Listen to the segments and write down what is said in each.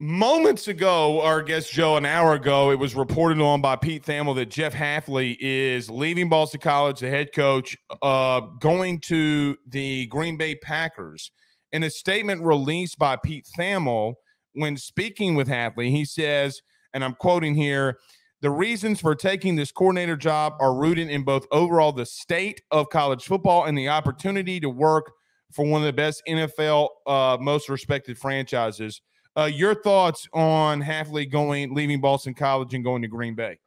moments ago, our guest Joe, an hour ago, it was reported on by Pete Thamel that Jeff Hafley is leaving Boston College, the head coach, uh, going to the Green Bay Packers. In a statement released by Pete Thamel, when speaking with Hafley, he says, and I'm quoting here, the reasons for taking this coordinator job are rooted in both overall the state of college football and the opportunity to work for one of the best NFL, uh, most respected franchises. Uh, your thoughts on Hafley going, leaving Boston College and going to Green Bay?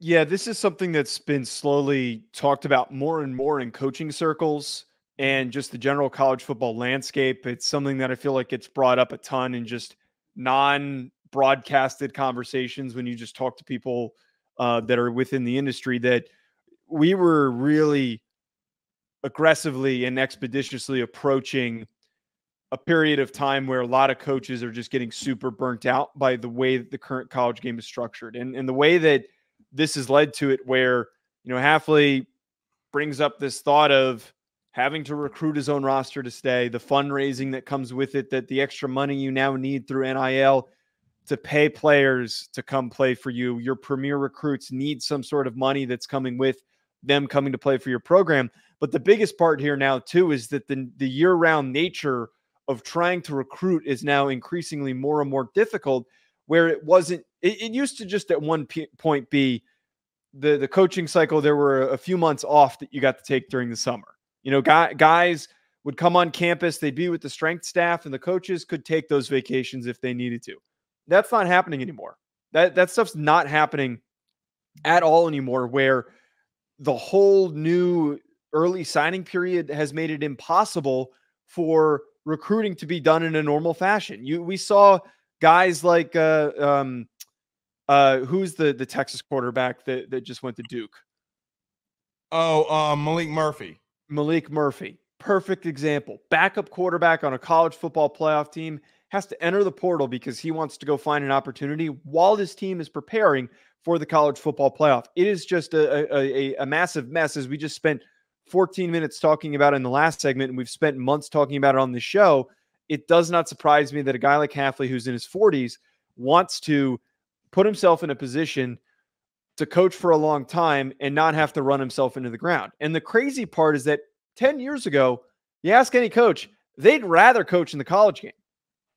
Yeah, this is something that's been slowly talked about more and more in coaching circles and just the general college football landscape. It's something that I feel like gets brought up a ton in just non broadcasted conversations when you just talk to people uh, that are within the industry that we were really aggressively and expeditiously approaching a period of time where a lot of coaches are just getting super burnt out by the way that the current college game is structured. And, and the way that this has led to it where you know Hafley brings up this thought of having to recruit his own roster to stay the fundraising that comes with it that the extra money you now need through NIL to pay players to come play for you. Your premier recruits need some sort of money that's coming with them coming to play for your program. But the biggest part here now too is that the the year round nature of trying to recruit is now increasingly more and more difficult where it wasn't it, it used to just at one p- point be the the coaching cycle there were a few months off that you got to take during the summer. You know guy, guys would come on campus they'd be with the strength staff and the coaches could take those vacations if they needed to. That's not happening anymore. That that stuff's not happening at all anymore where the whole new early signing period has made it impossible for recruiting to be done in a normal fashion. You we saw guys like uh um uh who's the the Texas quarterback that that just went to Duke? Oh, uh, Maalik Murphy. Maalik Murphy. Perfect example. Backup quarterback on a college football playoff team has to enter the portal because he wants to go find an opportunity while his team is preparing for the college football playoff. It is just a, a, a massive mess as we just spent 14 minutes talking about in the last segment, and we've spent months talking about it on the show. It does not surprise me that a guy like Hafley, who's in his 40s, wants to put himself in a position to coach for a long time and not have to run himself into the ground. And the crazy part is that 10 years ago, you ask any coach, they'd rather coach in the college game.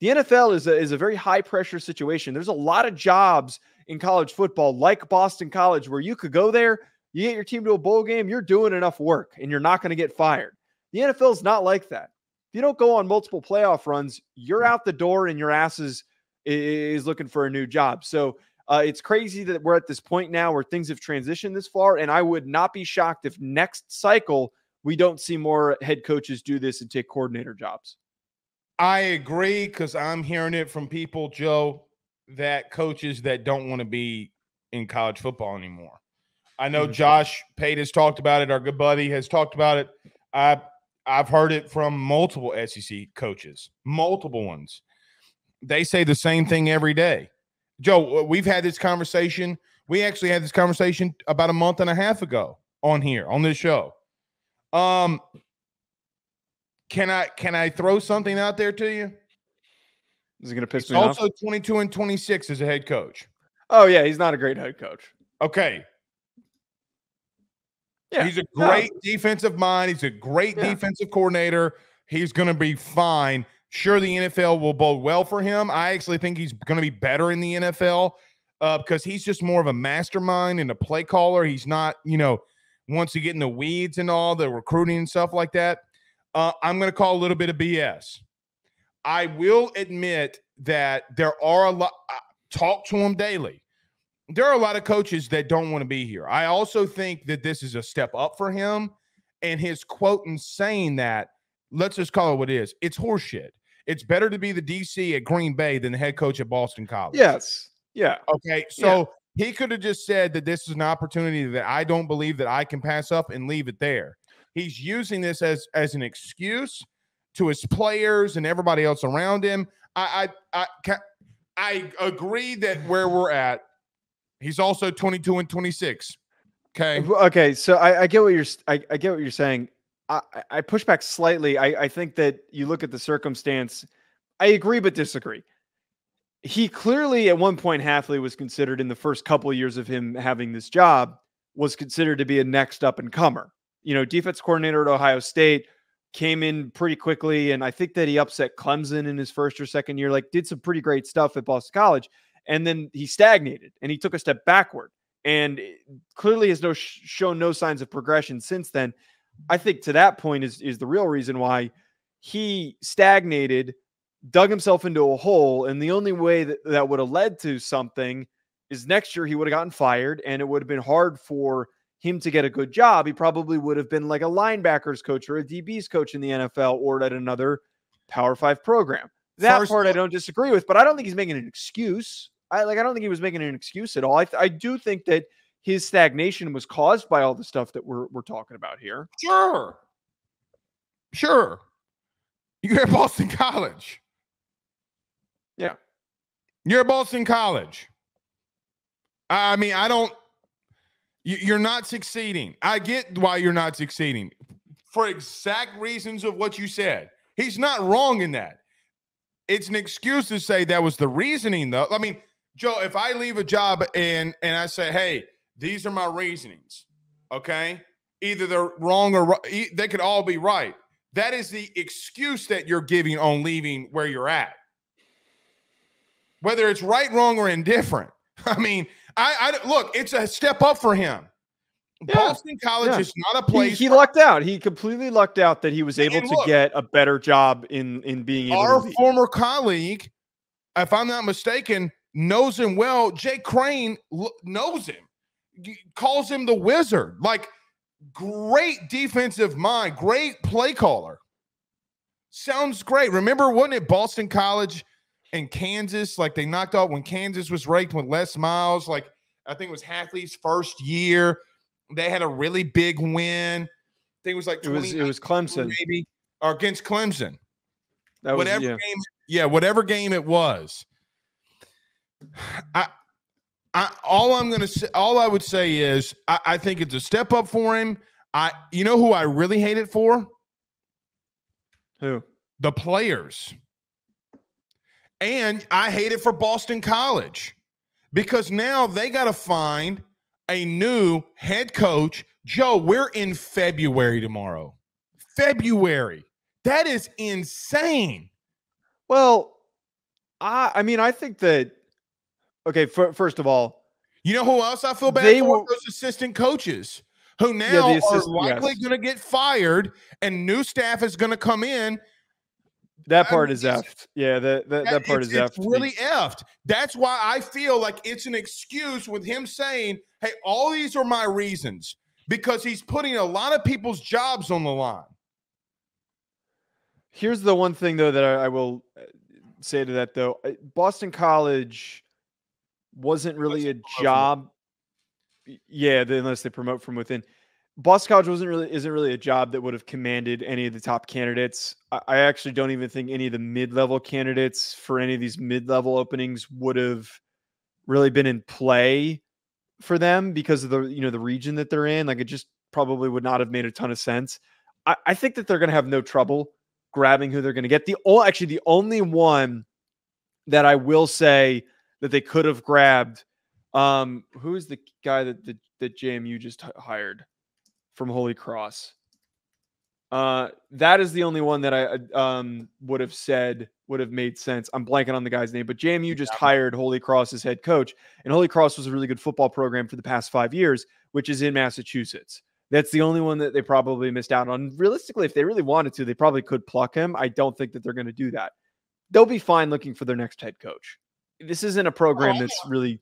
The NFL is a, is a very high pressure situation. There's a lot of jobs in college football, like Boston College, where you could go there, you get your team to a bowl game, you're doing enough work and you're not going to get fired. The NFL is not like that. If you don't go on multiple playoff runs, you're out the door and your ass is, is looking for a new job. So uh, it's crazy that we're at this point now where things have transitioned this far. And I would not be shocked if next cycle we don't see more head coaches do this and take coordinator jobs. I agree because I'm hearing it from people, Joe, that coaches that don't want to be in college football anymore. I know mm-hmm. Josh Pate has talked about it. Our good buddy has talked about it. I I've heard it from multiple SEC coaches, multiple ones. They say the same thing every day. Joe, we've had this conversation. We actually had this conversation about a month and a half ago on here on this show. Um, can I can I throw something out there to you? Is he going to piss he's me also off? 22 and 26 as a head coach. Oh yeah, he's not a great head coach. Okay. Yeah, he's a great no. defensive mind. He's a great yeah. defensive coordinator. He's going to be fine. Sure, the NFL will bode well for him. I actually think he's going to be better in the NFL uh, because he's just more of a mastermind and a play caller. He's not, you know, once you get in the weeds and all the recruiting and stuff like that. Uh, I'm going to call a little bit of BS. I will admit that there are a lot. Uh, talk to him daily. There are a lot of coaches that don't want to be here. I also think that this is a step up for him, and his quote in saying that. Let's just call it what it is. It's horseshit. It's better to be the DC at Green Bay than the head coach at Boston College. Yes. Yeah. Okay. So yeah. he could have just said that this is an opportunity that I don't believe that I can pass up and leave it there. He's using this as as an excuse to his players and everybody else around him. I I I, I agree that where we're at, he's also 22 and 26. Okay. Okay. So I, I get what you're I, I get what you're saying. I, I push back slightly. I, I think that you look at the circumstance. I agree but disagree. he clearly at one point Hafley was considered in the first couple of years of him having this job was considered to be a next up and comer. You know, defense coordinator at Ohio State came in pretty quickly, and I think that he upset Clemson in his first or second year. Like, did some pretty great stuff at Boston College, and then he stagnated and he took a step backward, and eh, clearly has no shown no signs of progression since then. I think to that point is is the real reason why he stagnated, dug himself into a hole, and the only way that that would have led to something is next year he would have gotten fired, and it would have been hard for him to get a good job. He probably would have been like a linebackers coach or a DBs coach in the NFL or at another Power Five program. That First, part I don't disagree with, but I don't think he's making an excuse. I like I don't think he was making an excuse at all. I, I do think that his stagnation was caused by all the stuff that we're we're talking about here. Sure. Sure. You're at Boston College. Yeah. You're at Boston College. I mean, I don't you're not succeeding. I get why you're not succeeding for exact reasons of what you said. He's not wrong in that. It's an excuse to say that was the reasoning, though. I mean, Joe, if I leave a job and and I say, "Hey, these are my reasonings," okay, either they're wrong or they could all be right. That is the excuse that you're giving on leaving where you're at, whether it's right, wrong, or indifferent. I mean, I, I look, it's a step up for him. Yeah. Boston College yeah. is not a place. He, he lucked out. He completely lucked out that he was able to get a better job in in being able. Our former colleague, if I'm not mistaken, knows him well. Jay Crane knows him, calls him the wizard. Like great defensive mind, great play caller. Sounds great. Remember, wasn't it Boston College? and Kansas, like they knocked out when Kansas was ranked with Les Miles. Like I think it was Hafley's first year. They had a really big win. I think it was like it was it was Clemson maybe or against Clemson. That was, yeah. game, yeah, whatever game it was. I, I all I'm gonna say, all I would say is I, I think it's a step up for him. I, you know who I really hate it for? Who? The players. And I hate it for Boston College because now they got to find a new head coach. Joe, we're in February tomorrow. February. That is insane. Well, I I mean, I think that okay, for, first of all, you know who else I feel bad they for? Were, Those assistant coaches who now yeah, assist, are likely yes. going to get fired and new staff is going to come in that part is effed. Yeah, that that, that part is effed. Really effed. That's why I feel like it's an excuse with him saying, "Hey, all these are my reasons," because he's putting a lot of people's jobs on the line. Here's the one thing though that I, I will uh, say to that though: Boston College wasn't really a job. Yeah, unless they promote from within. Boston College wasn't really isn't really a job that would have commanded any of the top candidates. I, I actually don't even think any of the mid level candidates for any of these mid level openings would have really been in play for them because of the you know the region that they're in. Like it just probably would not have made a ton of sense. I, I think that they're going to have no trouble grabbing who they're going to get. The only actually the only one that I will say that they could have grabbed. Um, who's the guy that the, that JMU just hired? from Holy Cross. Uh, that is the only one that I uh, um, would have said would have made sense. I'm blanking on the guy's name, but JMU just hired Holy Cross as head coach, and Holy Cross was a really good football program for the past five years, which is in Massachusetts. That's the only one that they probably missed out on. Realistically, if they really wanted to, they probably could pluck him. I don't think that they're going to do that. They'll be fine looking for their next head coach. This isn't a program oh, that's really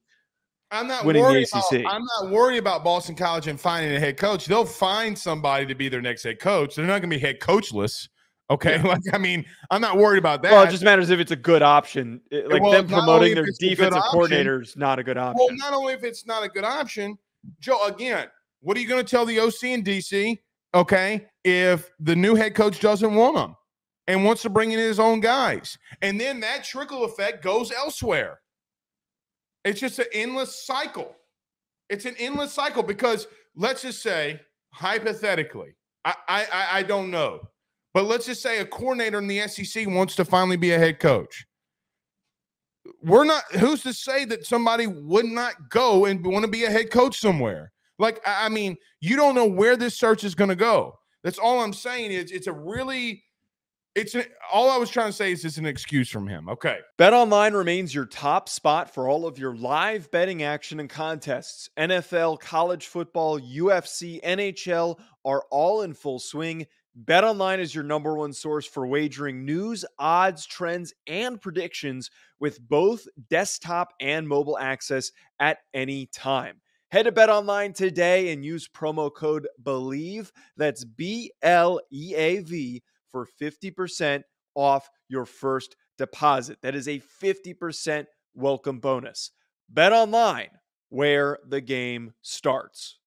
I'm not winning worried About, I'm not worried about Boston College and finding a head coach. They'll find somebody to be their next head coach. They're not going to be head coachless. Okay, yeah. like I mean, I'm not worried about that. Well, it just matters if it's a good option. Like well, them promoting their defensive coordinators, not a good option. Well, not only if it's not a good option, Joe. Again, what are you going to tell the OC and DC? Okay, if the new head coach doesn't want them and wants to bring in his own guys, and then that trickle effect goes elsewhere. It's just an endless cycle. It's an endless cycle because let's just say, hypothetically, I, I, I don't know, but let's just say a coordinator in the SEC wants to finally be a head coach. we're not who's to say that somebody would not go and want to be a head coach somewhere like i mean you don't know where this search is going to go that's all i'm saying is it's a really it's an, all i was trying to say is it's an excuse from him okay BetOnline remains your top spot for all of your live betting action and contests nfl college football ufc nhl are all in full swing BetOnline is your number one source for wagering news, odds, trends, and predictions with both desktop and mobile access at any time. Head to BetOnline today and use promo code BLEAV. That's B L E A V for 50% off your first deposit. That is a 50% welcome bonus. BetOnline, where the game starts.